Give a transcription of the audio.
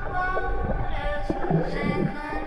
world is losing control.